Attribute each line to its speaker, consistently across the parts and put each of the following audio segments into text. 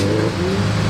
Speaker 1: Uhum.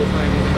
Speaker 1: full-time